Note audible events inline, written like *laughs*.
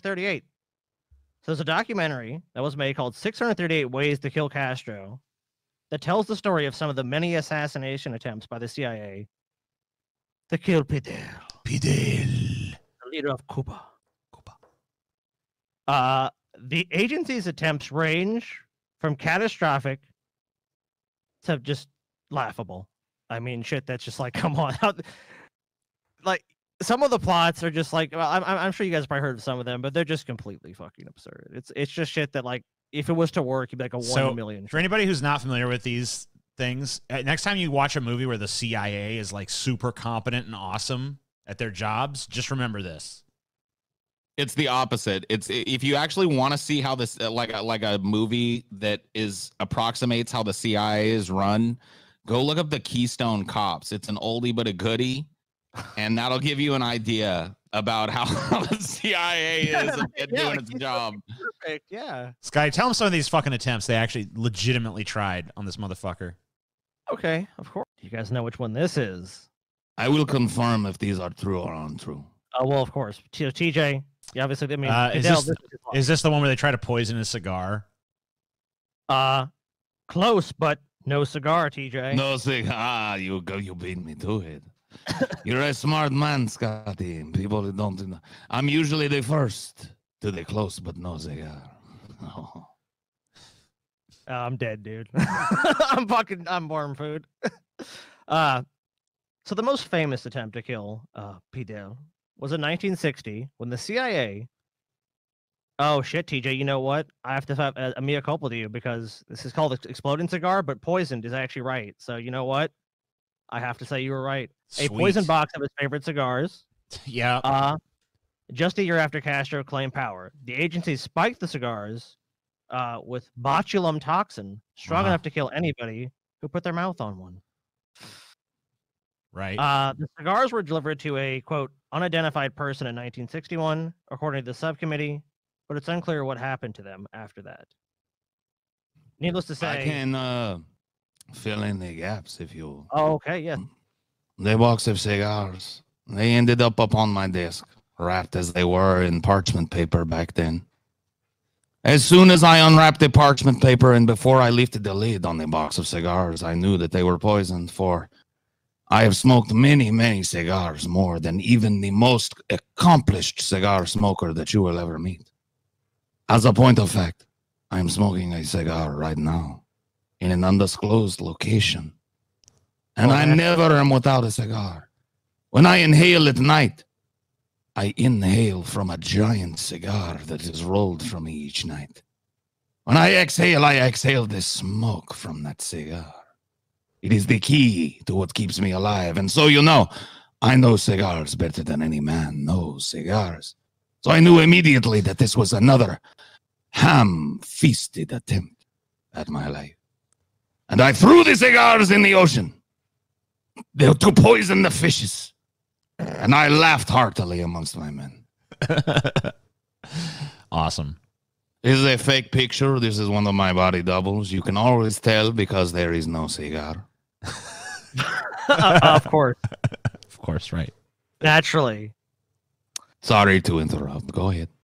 38. So there's a documentary that was made called 638 Ways to Kill Castro that tells the story of some of the many assassination attempts by the CIA to kill Fidel, Fidel. the leader of Cuba. Cuba. Uh, the agency's attempts range from catastrophic to just laughable. I mean, shit, that's just like, *laughs* come on. Like, some of the plots are just like, well, I'm, I'm sure you guys probably heard of some of them, but they're just completely fucking absurd. It's it's just shit that, like, if it was to work, you'd be like a one So, million. For anybody who's not familiar with these things, uh, next time you watch a movie where the CIA is like super competent and awesome at their jobs, just remember this. It's the opposite. It's if you actually want to see how this uh, like a, like a movie that is approximates how the CIA is run, go look up the Keystone Cops. It's an oldie but a goodie, and that'll give you an idea about how, *laughs* the CIA *laughs* is Yeah, at yeah, doing its job. Perfect. Yeah. Sky, tell them some of these fucking attempts they actually legitimately tried on this motherfucker. Okay. Of course. You guys know which one this is. I will confirm if these are true or untrue. Uh, well, of course. T- TJ. You obviously. I mean, Uh, is Fidel, this- this is. Is this the one where they try to poison a cigar? uh close, but no cigar. TJ. No, say, *laughs* ah, you go, you beat me to it. You're a smart man, Scotty. People don't know. I'm usually the first to the close, but no cigar. Oh. Uh, I'm dead, dude. *laughs* I'm fucking. I'm worm food. *laughs* uh, so the most famous attempt to kill uh Fidel was in 1960 when the CIA. Oh shit, TJ! You know what? I have to have a, a mea culpa to you because this is called ex- exploding cigar, but poisoned is actually right. So you know what? I have to say you were right. A poison box of his favorite cigars. *laughs* Yeah. Uh, just a year after Castro claimed power, the agency spiked the cigars uh, with botulinum toxin, strong Wow. enough to kill anybody who put their mouth on one. right. Uh, the cigars were delivered to a quote unidentified person in 1961, according to the subcommittee, but it's unclear what happened to them after that. Needless to say, I can uh, fill in the gaps if you. oh, okay, yes, The box of cigars. They ended up upon my desk, wrapped as they were in parchment paper back then. As soon as I unwrapped the parchment paper and before I lifted the lid on the box of cigars, I knew that they were poisoned. For I have smoked many, many cigars, more than even the most accomplished cigar smoker that you will ever meet. As a point of fact, I am smoking a cigar right now in an undisclosed location. And Oh, I never am without a cigar. When I inhale at night, I inhale from a giant cigar that is rolled from me each night. When I exhale, I exhale the smoke from that cigar. It is the key to what keeps me alive. And so, you know, I know cigars better than any man knows cigars. So I knew immediately that this was another ham feasted attempt at my life. And I threw the cigars in the ocean They're to poison the fishes. And I laughed heartily amongst my men. *laughs* awesome. This is a fake picture. This is one of my body doubles. You can always tell because there is no cigar. Uh, *laughs* of course, Of course, right. naturally. Sorry to interrupt. Go ahead.